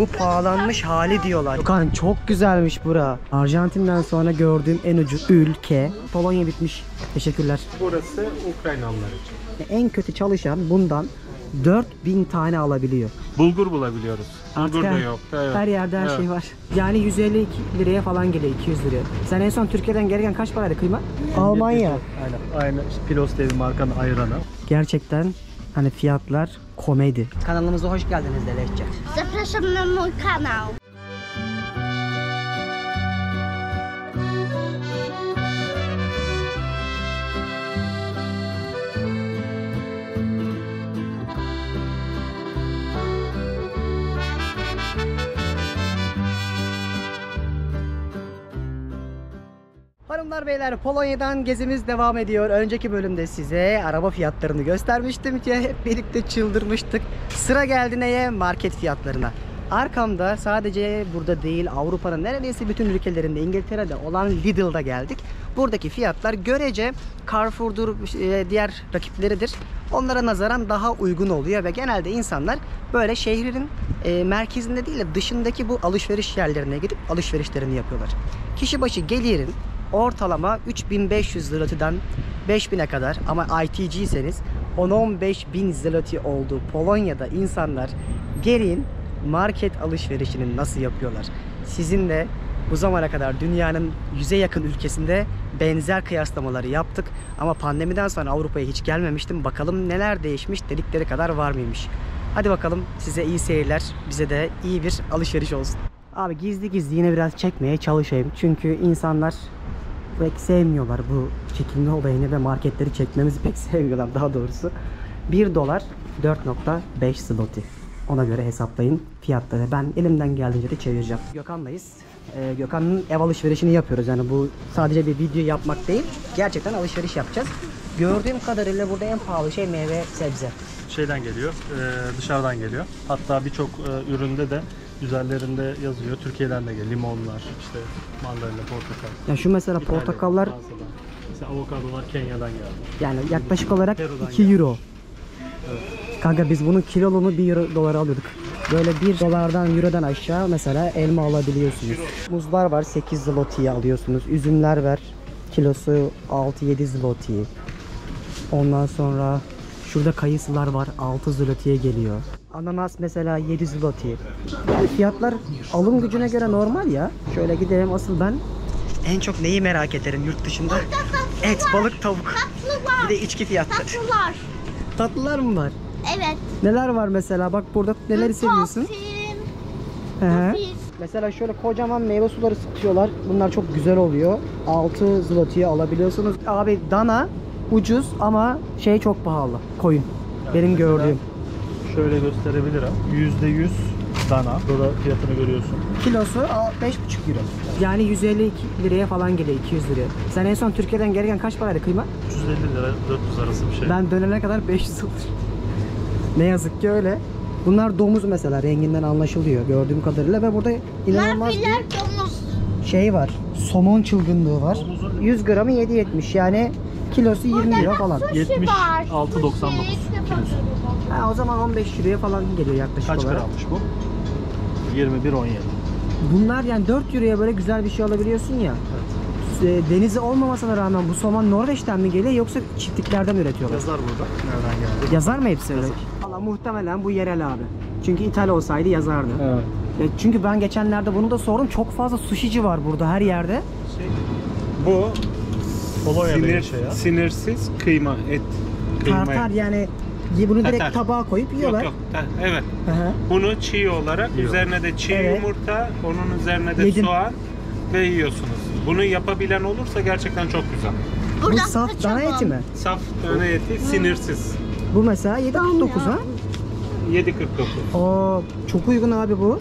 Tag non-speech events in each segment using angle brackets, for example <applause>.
Bu pahalanmış hali diyorlar. Kan çok güzelmiş bura. Arjantin'den sonra gördüğüm en ucuz ülke. Polonya bitmiş. Teşekkürler. Burası Ukraynalılar için. En kötü çalışan bundan 4000 tane alabiliyor. Bulgur bulabiliyoruz. Artık Bulgur da her- yok. Evet. Her yerde her Evet. şey var. Yani 150 liraya falan geliyor 200 liraya. Sen en son Türkiye'den gelirken kaç paraydı kıyma? Almanya. Aynen. Aynı Pilos diye bir markanın ayranı. Gerçekten hani fiyatlar komedi. Kanalımıza hoş geldiniz Delehçe. Zapraszam na mój kanał. Hanımlar beyler Polonya'dan gezimiz devam ediyor. Önceki bölümde size araba fiyatlarını göstermiştim ki hep birlikte çıldırmıştık. Sıra geldi neye? Market fiyatlarına. Arkamda sadece burada değil Avrupa'nın neredeyse bütün ülkelerinde İngiltere'de olan Lidl'da geldik. Buradaki fiyatlar görece Carrefour'dur e, diğer rakipleridir. Onlara nazaran daha uygun oluyor ve genelde insanlar böyle şehrin e, merkezinde değil de dışındaki bu alışveriş yerlerine gidip alışverişlerini yapıyorlar. Kişi başı gelirin ortalama 3500 zloty'den 5000'e kadar ama ITG'seniz 10-15 bin zloty olduğu Polonya'da insanlar gelin market alışverişini nasıl yapıyorlar? Sizinle bu zamana kadar dünyanın yüze yakın ülkesinde benzer kıyaslamaları yaptık. Ama pandemiden sonra Avrupa'ya hiç gelmemiştim. Bakalım neler değişmiş dedikleri kadar var mıymış? Hadi bakalım size iyi seyirler. Bize de iyi bir alışveriş olsun. Abi gizli gizli yine biraz çekmeye çalışayım. Çünkü insanlar pek sevmiyorlar bu çekilme olayını ve marketleri çekmemizi pek <laughs> sevmiyorlar daha doğrusu. 1 dolar 4.5 zloty. Ona göre hesaplayın fiyatları. Ben elimden geldiğince de çevireceğim. Gökhan'layız. Ee, Gökhan'ın ev alışverişini yapıyoruz. Yani bu sadece bir video yapmak değil. Gerçekten alışveriş yapacağız. Gördüğüm kadarıyla burada en pahalı şey meyve sebze. Şeyden geliyor, e, dışarıdan geliyor. Hatta birçok e, üründe de üzerlerinde yazıyor. Türkiye'den de geliyor. Limonlar, işte mandalina, portakal. Ya şu mesela İtalya'dan, portakallar Fransa'dan. Mesela avokadolar Kenya'dan geldi. yani yaklaşık olarak Peru'dan 2 geldi. euro. Kanka biz bunun kilolunu 1 euro dolara alıyorduk. Böyle 1 dolardan eurodan aşağı mesela elma alabiliyorsunuz. Muzlar var 8 zloty'ye alıyorsunuz. Üzümler var kilosu 6-7 zloty. Ondan sonra şurada kayısılar var 6 zloty'ye geliyor. Ananas mesela 7 zloty. Yani fiyatlar alım gücüne göre normal ya. Şöyle gidelim asıl ben en çok neyi merak ederim yurt dışında? Et, balık, tavuk. Tatlılar. Bir de içki fiyatları. Tatlılar. Tatlılar mı var? Evet. Neler var mesela? Bak burada neleri seviyorsun? Toffee. Mesela şöyle kocaman meyve suları sıkıyorlar. Bunlar çok güzel oluyor. 6 zloty'ye alabiliyorsunuz. Abi dana ucuz ama şey çok pahalı. Koyun. Benim mesela- gördüğüm. Şöyle gösterebilirim. %100 dana. Burada fiyatını görüyorsun. Kilosu al- 5,5 euro. Yani 150 liraya falan geliyor 200 liraya. Sen en son Türkiye'den gelirken kaç paraydı kıyma? 350 lira 400 arası bir şey. Ben dönene kadar 500 olur. Ne yazık ki öyle. Bunlar domuz mesela renginden anlaşılıyor gördüğüm kadarıyla ve burada inanılmaz bir domuz. şey var. Somon çılgınlığı var. Domuzun- 100 gramı 7.70 yani kilosu 20 lira falan. Sushi 76.99 var. Sushi, ilk defa kilosu. Ha, o zaman 15 liraya falan geliyor yaklaşık Kaç olarak. grammış bu? 21.17. Bunlar yani 4 euroya böyle güzel bir şey alabiliyorsun ya. E, Denizi olmamasına rağmen bu somon Norveç'ten mi geliyor yoksa çiftliklerden mi üretiyorlar? Yazar burada. Nereden geldi? Yazar mı hepsi? Yazar. Valla muhtemelen bu yerel abi. Çünkü İthal olsaydı yazardı. Evet. Ya çünkü ben geçenlerde bunu da sordum. Çok fazla sushici var burada her yerde. Bu Polonya'da sinir, yaşayan. şey sinirsiz kıyma, et kıyma. Tartar yani bunu direkt Tatar. tabağa koyup yiyorlar. Yok yok. evet. Hı. Bunu çiğ olarak Yiyor. üzerine de çiğ Evet. yumurta, onun üzerine de Yedim. soğan ve yiyorsunuz. Bunu yapabilen olursa gerçekten çok güzel. Bu Buradan saf dana kaçalım. eti mi? Saf dana eti sinirsiz. Bu mesela 7.49 ha? 7.49. Oo çok uygun abi bu.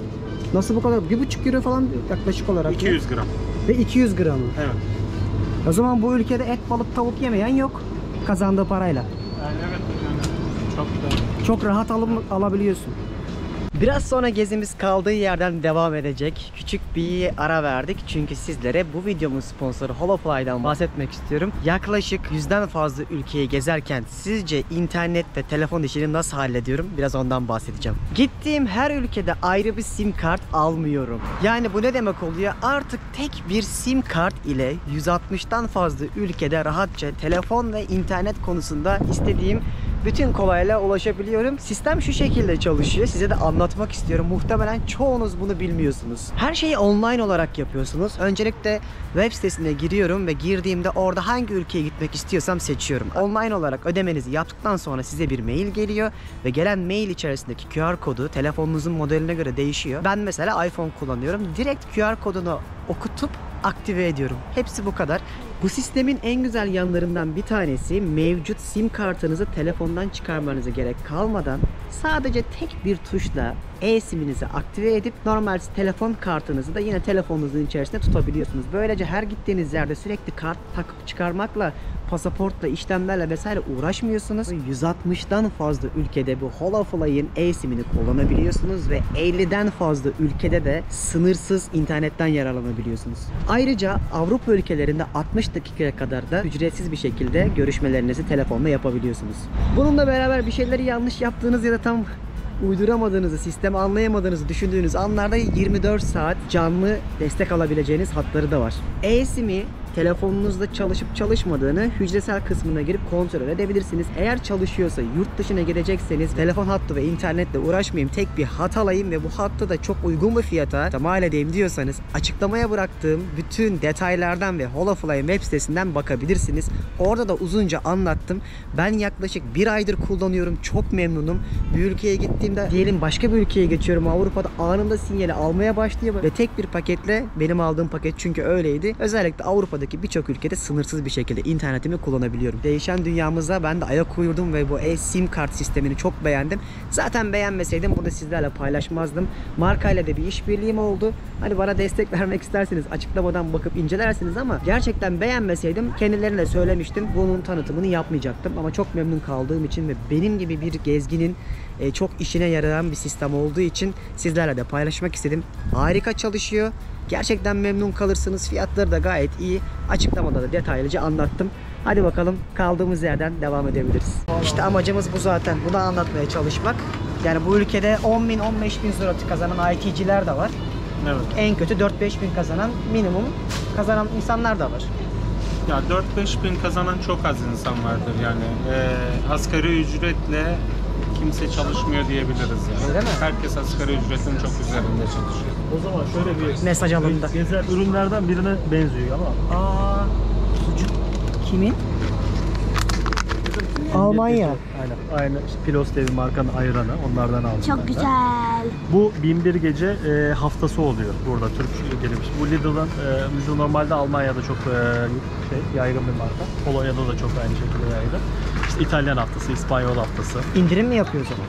Nasıl bu kadar? Bir buçuk euro falan yaklaşık olarak. 200 gram. Ve 200 gram. Evet. O zaman bu ülkede et, balık, tavuk yemeyen yok. Kazandığı parayla. Yani evet. Yani çok güzel. Çok rahat alım, alabiliyorsun. Biraz sonra gezimiz kaldığı yerden devam edecek. Küçük bir ara verdik çünkü sizlere bu videomun sponsoru Holofly'dan bahsetmek istiyorum. Yaklaşık yüzden fazla ülkeyi gezerken sizce internet ve telefon işini nasıl hallediyorum? Biraz ondan bahsedeceğim. Gittiğim her ülkede ayrı bir sim kart almıyorum. Yani bu ne demek oluyor? Artık tek bir sim kart ile 160'tan fazla ülkede rahatça telefon ve internet konusunda istediğim bütün kolaylığa ulaşabiliyorum. Sistem şu şekilde çalışıyor. Size de anlatmak istiyorum. Muhtemelen çoğunuz bunu bilmiyorsunuz. Her şeyi online olarak yapıyorsunuz. Öncelikle web sitesine giriyorum ve girdiğimde orada hangi ülkeye gitmek istiyorsam seçiyorum. Online olarak ödemenizi yaptıktan sonra size bir mail geliyor ve gelen mail içerisindeki QR kodu telefonunuzun modeline göre değişiyor. Ben mesela iPhone kullanıyorum. Direkt QR kodunu okutup aktive ediyorum. Hepsi bu kadar. Bu sistemin en güzel yanlarından bir tanesi mevcut sim kartınızı telefondan çıkarmanıza gerek kalmadan sadece tek bir tuşla e-siminizi aktive edip normal telefon kartınızı da yine telefonunuzun içerisinde tutabiliyorsunuz. Böylece her gittiğiniz yerde sürekli kart takıp çıkarmakla pasaportla işlemlerle vesaire uğraşmıyorsunuz. 160'dan fazla ülkede bu Holofly'in e-simini kullanabiliyorsunuz ve 50'den fazla ülkede de sınırsız internetten yararlanabiliyorsunuz. Ayrıca Avrupa ülkelerinde 60 dakikaya kadar da ücretsiz bir şekilde görüşmelerinizi telefonla yapabiliyorsunuz. Bununla beraber bir şeyleri yanlış yaptığınız ya da tam uyduramadığınızı, sistemi anlayamadığınızı düşündüğünüz anlarda 24 saat canlı destek alabileceğiniz hatları da var. E-SIM'i telefonunuzda çalışıp çalışmadığını hücresel kısmına girip kontrol edebilirsiniz. Eğer çalışıyorsa yurt dışına gidecekseniz telefon hattı ve internetle uğraşmayayım tek bir hat alayım ve bu hattı da çok uygun bir fiyata mal edeyim diyorsanız açıklamaya bıraktığım bütün detaylardan ve Holofly web sitesinden bakabilirsiniz. Orada da uzunca anlattım. Ben yaklaşık bir aydır kullanıyorum. Çok memnunum. Bir ülkeye gittiğimde diyelim başka bir ülkeye geçiyorum. Avrupa'da anında sinyali almaya başlıyor ve tek bir paketle benim aldığım paket çünkü öyleydi. Özellikle Avrupa'daki birçok ülkede sınırsız bir şekilde internetimi kullanabiliyorum. Değişen dünyamıza ben de ayak uydurdum ve bu e-sim kart sistemini çok beğendim. Zaten beğenmeseydim bunu sizlerle paylaşmazdım. Markayla da bir işbirliğim oldu. Hani bana destek <laughs> vermek isterseniz açıklamadan bakıp incelersiniz ama gerçekten beğenmeseydim kendilerine söylemiştim. Bunun tanıtımını yapmayacaktım ama çok memnun kaldığım için ve benim gibi bir gezginin e, çok işine yarayan bir sistem olduğu için sizlerle de paylaşmak istedim. Harika çalışıyor. Gerçekten memnun kalırsınız. Fiyatları da gayet iyi. Açıklamada da detaylıca anlattım. Hadi bakalım kaldığımız yerden devam edebiliriz. İşte amacımız bu zaten. Bunu anlatmaya çalışmak. Yani bu ülkede 10 bin 15 bin zloty kazanan IT'ciler de var. Evet. En kötü 4-5 bin kazanan minimum kazanan insanlar da var. Ya 4-5 bin kazanan çok az insan vardır yani. Ee, asgari ücretle kimse çalışmıyor diyebiliriz yani. Öyle mi? Herkes asgari ücretin çok üzerinde çalışıyor. O zaman şöyle bir Mesaj alındı. gezer ürünlerden birine benziyor ama Aa, sucuk kimin? Almanya. Aynen. Aynı işte Pilos diye bir markanın ayranı. Onlardan aldım ben Çok de. güzel. Bu 1001 gece e, haftası oluyor burada Türk gelmiş. Bu Lidl'ın e, Lidl normalde Almanya'da çok e, şey yaygın bir marka. Polonya'da da çok aynı şekilde yaygın. İtalyan haftası, İspanyol haftası. İndirim mi yapıyor o zaman?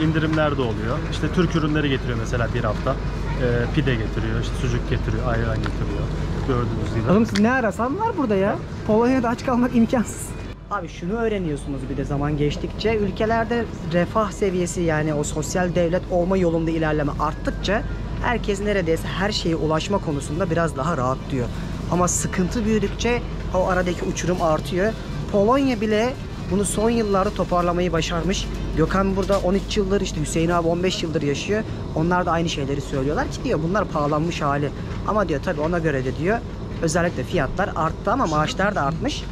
E, indirimler de oluyor. İşte Türk ürünleri getiriyor mesela bir hafta. E, pide getiriyor, işte sucuk getiriyor, ayran getiriyor. Gördüğünüz gibi. Oğlum siz ne arasan var burada ya. Polonya'da aç kalmak imkansız. Abi şunu öğreniyorsunuz bir de zaman geçtikçe ülkelerde refah seviyesi yani o sosyal devlet olma yolunda ilerleme arttıkça herkes neredeyse her şeye ulaşma konusunda biraz daha rahatlıyor. Ama sıkıntı büyüdükçe o aradaki uçurum artıyor. Polonya bile bunu son yıllarda toparlamayı başarmış. Gökhan burada 13 yıldır işte Hüseyin abi 15 yıldır yaşıyor. Onlar da aynı şeyleri söylüyorlar ki diyor bunlar pahalanmış hali. Ama diyor tabii ona göre de diyor özellikle fiyatlar arttı ama maaşlar da artmış.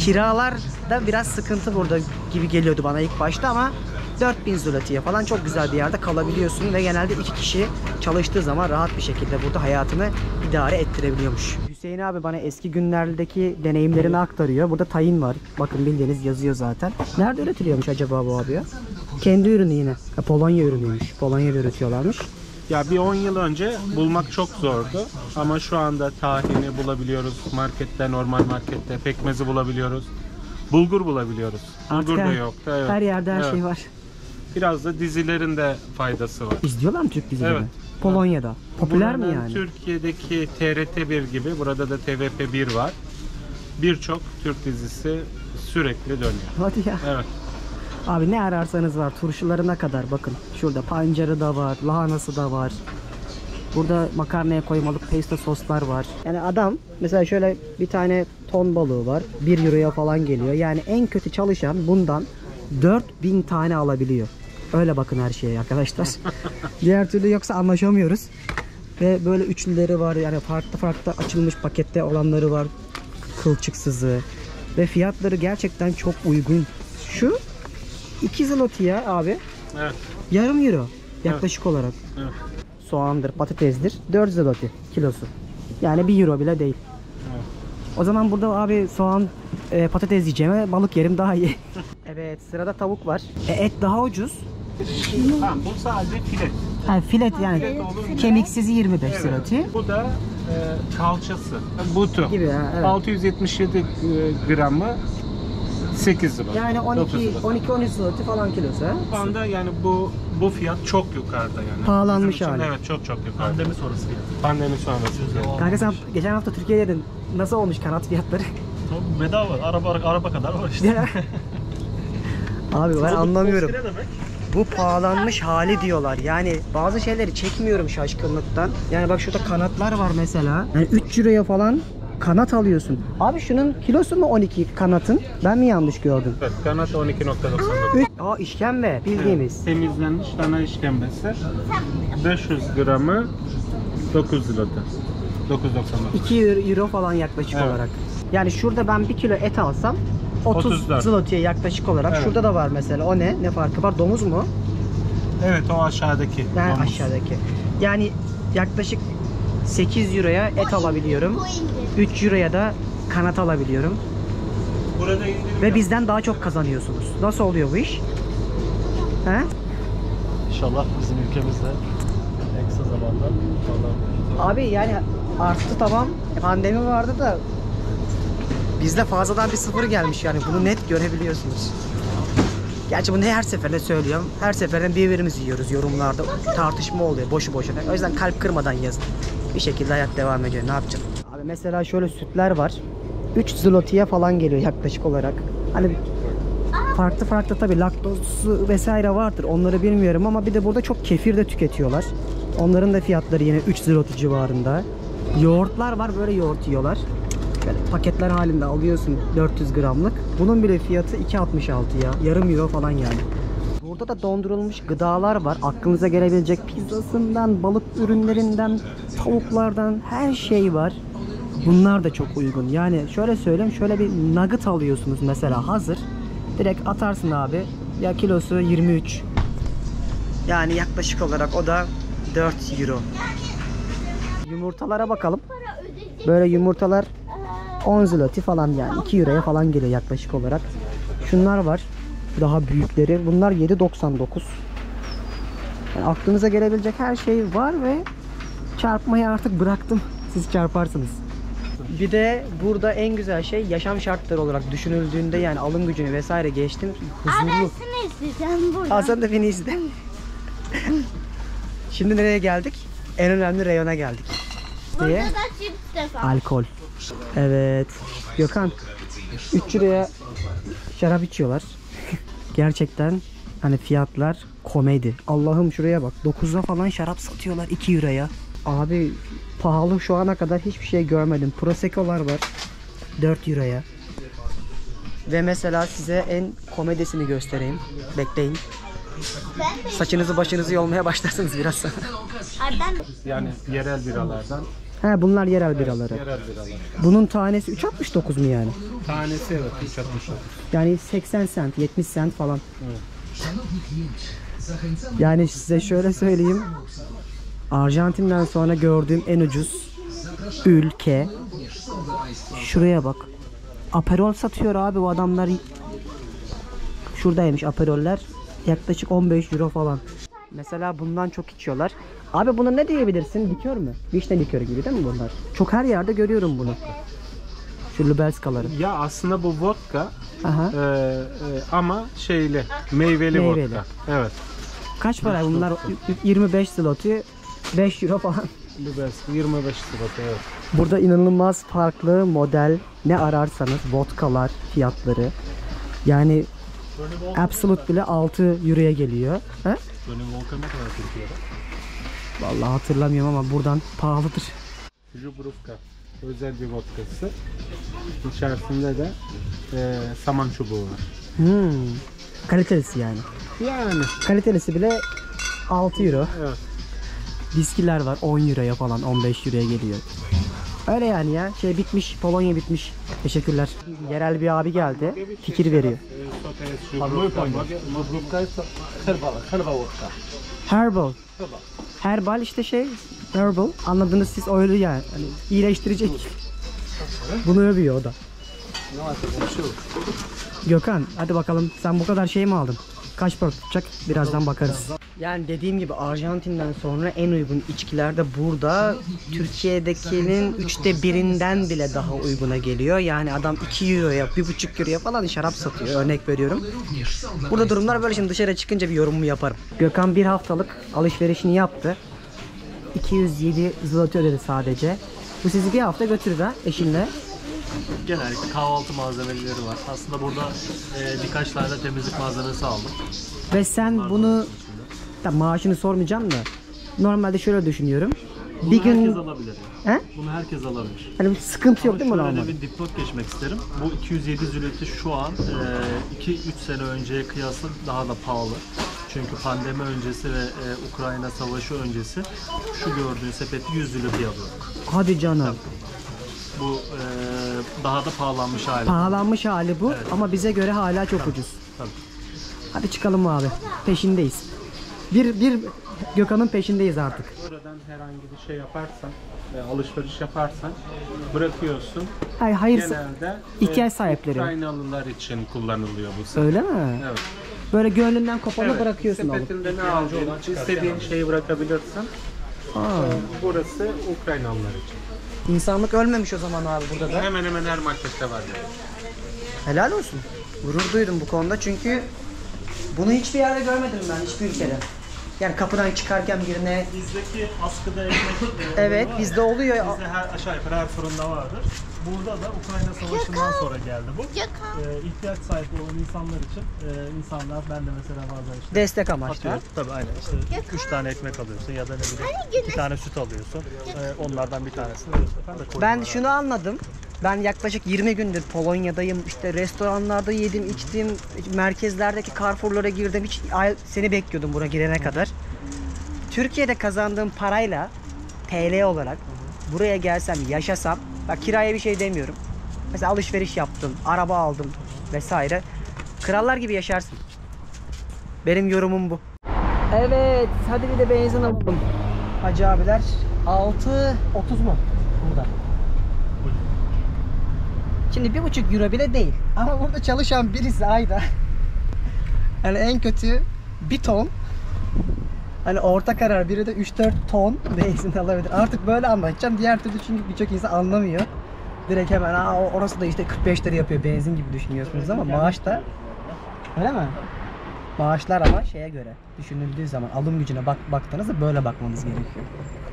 Kiralar da biraz sıkıntı burada gibi geliyordu bana ilk başta ama 4000 zloty'ye falan çok güzel bir yerde kalabiliyorsun ve genelde iki kişi çalıştığı zaman rahat bir şekilde burada hayatını idare ettirebiliyormuş. Hüseyin abi bana eski günlerdeki deneyimlerini aktarıyor. Burada tayin var. Bakın bildiğiniz yazıyor zaten. Nerede üretiliyormuş acaba bu abi ya? Kendi ürünü yine. Ha, Polonya ürünüymüş. Polonya'da üretiyorlarmış. Ya bir 10 yıl önce bulmak çok zordu ama şu anda tahini bulabiliyoruz markette, normal markette, pekmezi bulabiliyoruz. Bulgur bulabiliyoruz. Artık Bulgur da her- yoktu. Evet. Her yerde her Evet. şey var. Biraz da dizilerin de faydası var. İzliyorlar mı Türk dizilerini? Evet. Polonya'da. Popüler mi Buranın yani? Türkiye'deki TRT1 gibi burada da TVP1 var. Birçok Türk dizisi sürekli dönüyor. Hadi ya. Evet. Abi ne ararsanız var. Turşularına kadar bakın. Şurada pancarı da var. Lahanası da var. Burada makarnaya koymalık pesto soslar var. Yani adam mesela şöyle bir tane ton balığı var. 1 euroya falan geliyor. Yani en kötü çalışan bundan 4000 tane alabiliyor. Öyle bakın her şeye arkadaşlar. <laughs> Diğer türlü yoksa anlaşamıyoruz. Ve böyle üçlüleri var. Yani farklı farklı açılmış pakette olanları var. Kılçıksızı. Ve fiyatları gerçekten çok uygun. Şu 2 zloty ya abi. Evet. Yarım euro yaklaşık olarak. Evet. Soğandır, patatesdir. 4 zloty kilosu. Yani 1 euro bile değil. Evet. O zaman burada abi soğan, e, patates yiyeceğime balık yerim daha iyi. <laughs> evet sırada tavuk var. E, et daha ucuz. Ha, bu sadece filet. Ha, filet yani kemiksiz 25 zloty. Bu da e, kalçası. Butu. Gibi ha, evet. 677 e, gramı 8 lira. Yani 12 9 lira. 12 13 zloty falan kilosu. ha? Şu anda yani bu bu fiyat çok yukarıda yani. Pahalanmış Bizim için hali. Evet çok çok yukarıda. Pandemi sonrası fiyat. Pandemi sonrası. Kanka sen geçen hafta Türkiye'deydin. Nasıl olmuş kanat fiyatları? Tabii bedava. Araba araba kadar var işte. <laughs> abi ben anlamıyorum. Ne demek? Bu pahalanmış hali diyorlar. Yani bazı şeyleri çekmiyorum şaşkınlıktan. Yani bak şurada kanatlar var mesela. Yani 3 euroya falan kanat alıyorsun. Abi şunun kilosu mu 12 kanatın? Ben mi yanlış gördüm? Evet, kanat 12.99. Üç- Aa işkembe bildiğimiz. Temizlenmiş dana işkembesi. 500 gramı 9 lira. 9.99. 2 euro falan yaklaşık Evet. olarak. Yani şurada ben 1 kilo et alsam 30 34. zloty'ye yaklaşık olarak. Evet. Şurada da var mesela. O ne? Ne farkı var? Domuz mu? Evet o aşağıdaki. Yani domuz. aşağıdaki. Yani yaklaşık 8 euroya et alabiliyorum. 3 euroya da kanat alabiliyorum. Burada Ve bizden daha çok kazanıyorsunuz. Nasıl oluyor bu iş? He? İnşallah bizim ülkemizde en kısa zamanda Abi yani arttı tamam. Pandemi vardı da bizde fazladan bir sıfır gelmiş yani. Bunu net görebiliyorsunuz. Gerçi bunu her seferinde söylüyorum. Her seferinde birbirimizi yiyoruz yorumlarda. Tartışma oluyor boşu boşuna. O yüzden kalp kırmadan yazın. Bir şekilde hayat devam ediyor. Ne yapacağım? Abi mesela şöyle sütler var. 3 zloty'ye falan geliyor yaklaşık olarak. Hani farklı farklı tabii laktozlu vesaire vardır. Onları bilmiyorum ama bir de burada çok kefir de tüketiyorlar. Onların da fiyatları yine 3 zloty civarında. Yoğurtlar var böyle yoğurt yiyorlar. Paketler halinde alıyorsun 400 gramlık. Bunun bile fiyatı 2.66 ya. Yarım euro falan yani. Burada da dondurulmuş gıdalar var. Aklınıza gelebilecek pizzasından, balık ürünlerinden, tavuklardan her şey var. Bunlar da çok uygun. Yani şöyle söyleyeyim, şöyle bir nugget alıyorsunuz mesela hazır. Direkt atarsın abi. Ya kilosu 23. Yani yaklaşık olarak o da 4 euro. Yumurtalara bakalım. Böyle yumurtalar 10 zloty falan yani 2 euroya falan geliyor yaklaşık olarak. Şunlar var. Daha büyükleri. Bunlar 7.99. Yani aklınıza gelebilecek her şey var ve çarpmayı artık bıraktım. Siz çarparsınız. Bir de burada en güzel şey yaşam şartları olarak düşünüldüğünde yani alım gücünü vesaire geçtim. Huzurlu. İsteyeceğim burada. Hasan da beni izle. Şimdi nereye geldik? En önemli reyona geldik. Burada Diye. da cips de var. Alkol. Evet. Gökhan 3 liraya şarap içiyorlar. <laughs> Gerçekten hani fiyatlar komedi. Allah'ım şuraya bak. 9'a falan şarap satıyorlar 2 euroya. Abi pahalı şu ana kadar hiçbir şey görmedim. Prosecco'lar var 4 euroya. Ve mesela size en komedisini göstereyim. Bekleyin. Saçınızı başınızı yolmaya başlarsınız biraz sonra. Yani yerel biralardan. He bunlar yerel biraları. Yerel biralar. Bunun tanesi 3.69 mu yani? Tanesi evet 3.69. Yani 80 cent, 70 cent falan. Yani size şöyle söyleyeyim. Arjantin'den sonra gördüğüm en ucuz ülke. Şuraya bak. Aperol satıyor abi bu adamlar. Şuradaymış aperoller. Yaklaşık 15 euro falan. Mesela bundan çok içiyorlar. Abi buna ne diyebilirsin? Likör mü? Vişne likörü gibi değil mi bunlar? Çok her yerde görüyorum bunu. Şu Lubelskaları. Ya aslında bu vodka Aha. e, e, ama şeyli meyveli, Meyveli. vodka. Evet. Kaç para bunlar? 25 zloty, 5 euro falan. Lubelski 25 lira evet. Burada inanılmaz farklı model ne ararsanız vodkalar fiyatları. Yani Absolute bile 6 euroya geliyor. He? Johnny Walker ne kadar Türkiye'de? Vallahi hatırlamıyorum ama buradan pahalıdır. Jubruvka özel bir vodkası. İçerisinde de e, saman çubuğu var. Hmm. Kalitelisi yani. Yani Kalitelisi bile 6 euro. evet. Viskiler var 10 euroya falan 15 euroya geliyor. Öyle yani ya. Şey bitmiş. Polonya bitmiş. Teşekkürler. Yerel bir abi geldi. Fikir veriyor. Herbal. Herbal işte şey. Herbal. Anladınız siz öyle yani. Hani iyileştirecek. Bunu övüyor o da. Gökhan hadi bakalım sen bu kadar şey mi aldın? Kaç para tutacak? Birazdan bakarız. Yani dediğim gibi Arjantin'den sonra en uygun içkiler de burada Türkiye'dekinin üçte birinden bile daha uyguna geliyor. Yani adam 2 euroya, 1,5 euroya falan şarap satıyor. Örnek veriyorum. Burada durumlar böyle şimdi dışarı çıkınca bir yorumumu yaparım. Gökhan bir haftalık alışverişini yaptı. 207 zloty ödedi sadece. Bu sizi bir hafta götürür ha eşinle. Genellikle kahvaltı malzemeleri var. Aslında burada e, birkaç tane de temizlik malzemesi aldım. Ve sen bunu da maaşını sormayacağım da normalde şöyle düşünüyorum. Bunu Bir gün herkes alabilir. he? Bunu herkes alabilir. Hani bir sıkıntı yok Ama değil mi bunu şöyle bir dipnot geçmek isterim. Bu 207 zülütü şu an 2-3 sene önceye kıyasla daha da pahalı. Çünkü pandemi öncesi ve e, Ukrayna savaşı öncesi şu gördüğün sepeti 100 zülütü alıyorduk. Hadi canım. Bu e, daha da pahalanmış hali. Pahalanmış hali bu ama bize göre hala çok ucuz. Tabii. Hadi çıkalım abi. Peşindeyiz. Bir bir Gökhan'ın peşindeyiz artık. Buradan herhangi bir şey yaparsan, e, alışveriş yaparsan bırakıyorsun. Hayır, hayır. Genelde ihtiyaç sahipleri. Ukraynalılar için kullanılıyor bu sepet. Öyle mi? Evet. Böyle gönlünden kopanı Evet, bırakıyorsun alıp. Sepetinde ne aldın? İstediğin şeyi bırakabilirsin. Aa, Burası Ukraynalılar için. İnsanlık ölmemiş o zaman abi burada da. Hemen hemen her markette var yani. Helal olsun. Gurur duydum bu konuda çünkü bunu hiçbir yerde görmedim ben hiçbir ülkede. Yani kapıdan çıkarken birine Bizdeki askıda ekmek evet bizde oluyor. Bizde her aşağı yukarı her fırında vardır. Burada da Ukrayna Savaşı'ndan sonra geldi bu. Gökhan. Ee, ihtiyaç sahibi olan insanlar için e, insanlar ben de mesela bazen işte Destek amaçlı. atıyorum. Tabii aynen işte 3 tane ekmek alıyorsun ya da ne bileyim 2 tane süt alıyorsun. Ee, onlardan bir tanesini bu sefer de. Ben şunu anladım. Ben yaklaşık 20 gündür Polonya'dayım. İşte restoranlarda yedim, içtim. Merkezlerdeki Carrefour'lara girdim. Hiç ay- seni bekliyordum buraya girene kadar. Türkiye'de kazandığım parayla TL olarak buraya gelsem, yaşasam, bak kiraya bir şey demiyorum. Mesela alışveriş yaptım, araba aldım vesaire. Krallar gibi yaşarsın. Benim yorumum bu. Evet, hadi bir de benzin alalım. Hacı abiler 6.30 mu burada? Şimdi bir buçuk euro bile değil. Ama burada çalışan birisi ayda <laughs> yani en kötü bir ton hani orta karar biri de 3-4 ton <laughs> benzin alabilir. Artık böyle anlatacağım. Diğer türlü çünkü birçok insan anlamıyor. Direkt hemen Aa, orası da işte 45 lira yapıyor benzin gibi düşünüyorsunuz ama maaş da öyle mi? Maaşlar ama şeye göre düşünüldüğü zaman alım gücüne bak baktığınızda böyle bakmanız gerekiyor.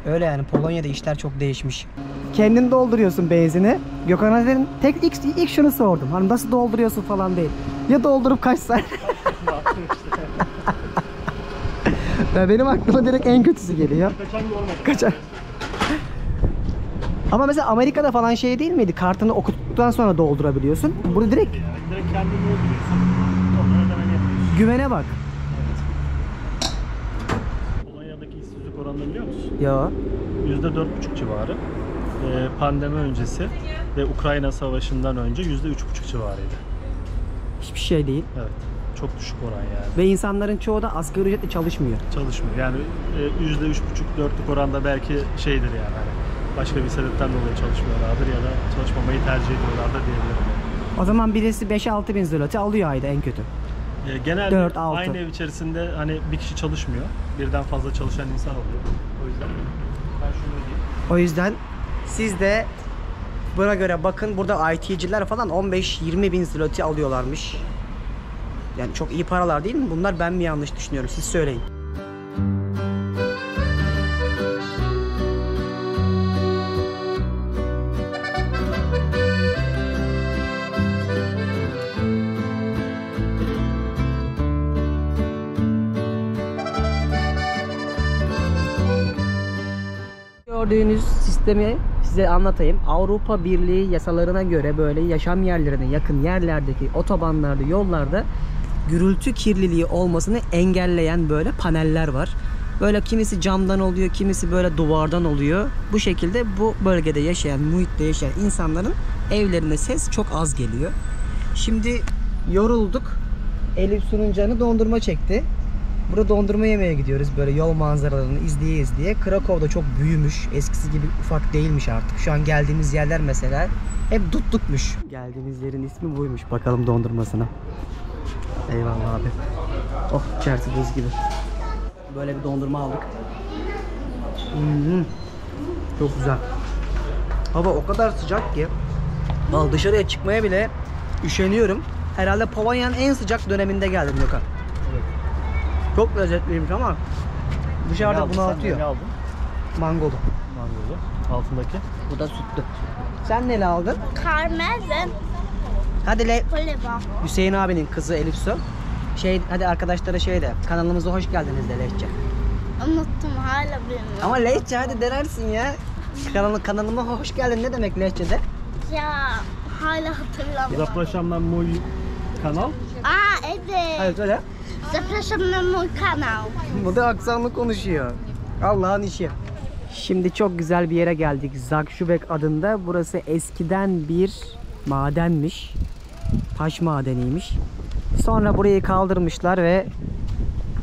Öyle yani Polonya'da işler çok değişmiş. Kendin dolduruyorsun benzini. Gökhan'a dedim tek ilk, ilk şunu sordum. Hani nasıl dolduruyorsun falan değil. Ya doldurup kaç saat? <laughs> <laughs> ya benim aklıma direkt en kötüsü geliyor. Kaçan görmedim. Kaçar. Ama mesela Amerika'da falan şey değil miydi? Kartını okuttuktan sonra doldurabiliyorsun. Burada direkt direkt kendin dolduruyorsun. Ondan ödemeni yapıyorsun. güvene bak. Polonya'daki işsizlik oranını biliyor musun? Ya. %4,5 civarı. Ee, pandemi öncesi ve Ukrayna Savaşı'ndan önce %3,5 civarıydı. Hiçbir şey değil. Evet. Çok düşük oran yani. Ve insanların çoğu da asgari ücretle çalışmıyor. Çalışmıyor. Yani e, %3,5-4'lük oranda belki şeydir yani. Hani başka bir sebepten dolayı çalışmıyorlardır ya da çalışmamayı tercih ediyorlardır diyebilirim. O zaman birisi 5-6 bin zloty alıyor ayda en kötü. E, genelde Dört, altı. aynı ev içerisinde hani bir kişi çalışmıyor. Birden fazla çalışan insan oluyor. O yüzden ben şunu ödeyeyim. O yüzden siz de buna göre bakın. Burada IT'ciler falan 15-20 bin zloty alıyorlarmış. Yani çok iyi paralar değil mi? Bunlar ben mi yanlış düşünüyorum? Siz söyleyin. gördüğünüz sistemi size anlatayım. Avrupa Birliği yasalarına göre böyle yaşam yerlerine yakın yerlerdeki otobanlarda, yollarda gürültü kirliliği olmasını engelleyen böyle paneller var. Böyle kimisi camdan oluyor, kimisi böyle duvardan oluyor. Bu şekilde bu bölgede yaşayan, muhitte yaşayan insanların evlerine ses çok az geliyor. Şimdi yorulduk. Elif Su'nun canı dondurma çekti. Burada dondurma yemeye gidiyoruz böyle yol manzaralarını izleye izleye. Krakow'da çok büyümüş. Eskisi gibi ufak değilmiş artık. Şu an geldiğimiz yerler mesela hep dutlukmuş. Geldiğimiz yerin ismi buymuş. Bakalım dondurmasına. Eyvallah abi. Oh içerisi buz gibi. Böyle bir dondurma aldık. Hmm, Çok güzel. Hava o kadar sıcak ki. Vallahi dışarıya çıkmaya bile üşeniyorum. Herhalde Polonya'nın en sıcak döneminde geldim Gökhan. Çok lezzetliymiş ama dışarıda bunu atıyor. Ne aldın? Mangolu. Mangolu. Altındaki. Bu da sütlü. Sen ne aldın? Karmezen Hadi le. Hüseyin abinin kızı Elif Su. Şey hadi arkadaşlara şey de kanalımıza hoş geldiniz de Lehçe. Unuttum hala bilmiyorum. Ama Lehçe hadi denersin ya. Kanal, kanalıma hoş geldin ne demek Lehçe'de? Ya hala hatırlamıyorum. Zapraszam na mój kanal. Aa evet. Hadi söyle. Zapraszam na mój kanał. Bu da aksanlı konuşuyor. Allah'ın işi. Şimdi çok güzel bir yere geldik. Zakşubek adında. Burası eskiden bir madenmiş. Taş madeniymiş. Sonra burayı kaldırmışlar ve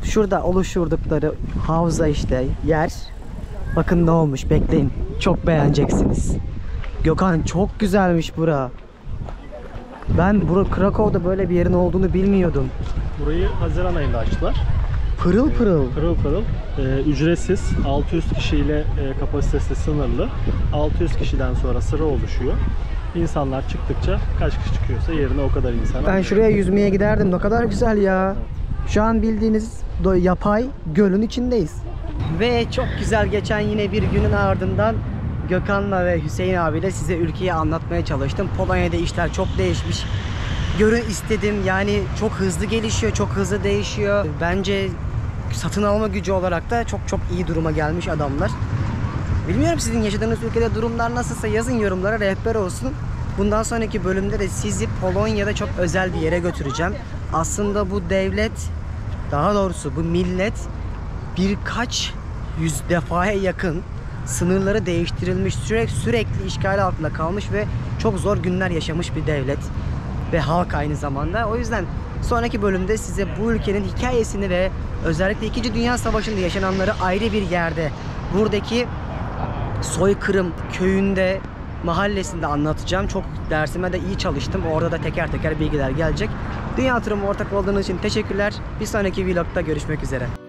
şurada oluşturdukları havza işte yer. Bakın ne olmuş bekleyin. Çok beğeneceksiniz. Gökhan çok güzelmiş bura. Ben bura Krakow'da böyle bir yerin olduğunu bilmiyordum. Burayı Haziran ayında açtılar. Pırıl pırıl. Pırıl pırıl. Ee, ücretsiz. 600 kişiyle e, kapasitesi sınırlı. 600 kişiden sonra sıra oluşuyor. İnsanlar çıktıkça kaç kişi çıkıyorsa yerine o kadar insan Ben şuraya yüzmeye giderdim. Ne kadar güzel ya. Şu an bildiğiniz yapay gölün içindeyiz. Ve çok güzel geçen yine bir günün ardından Gökhan'la ve Hüseyin abiyle size ülkeyi anlatmaya çalıştım. Polonya'da işler çok değişmiş. Görün istedim. Yani çok hızlı gelişiyor, çok hızlı değişiyor. Bence satın alma gücü olarak da çok çok iyi duruma gelmiş adamlar. Bilmiyorum sizin yaşadığınız ülkede durumlar nasılsa yazın yorumlara rehber olsun. Bundan sonraki bölümde de sizi Polonya'da çok özel bir yere götüreceğim. Aslında bu devlet, daha doğrusu bu millet birkaç yüz defaya yakın sınırları değiştirilmiş, sürekli sürekli işgal altında kalmış ve çok zor günler yaşamış bir devlet ve halk aynı zamanda. O yüzden sonraki bölümde size bu ülkenin hikayesini ve özellikle 2. Dünya Savaşı'nda yaşananları ayrı bir yerde buradaki soykırım köyünde mahallesinde anlatacağım. Çok dersime de iyi çalıştım. Orada da teker teker bilgiler gelecek. Dünya turuma ortak olduğunuz için teşekkürler. Bir sonraki vlogda görüşmek üzere.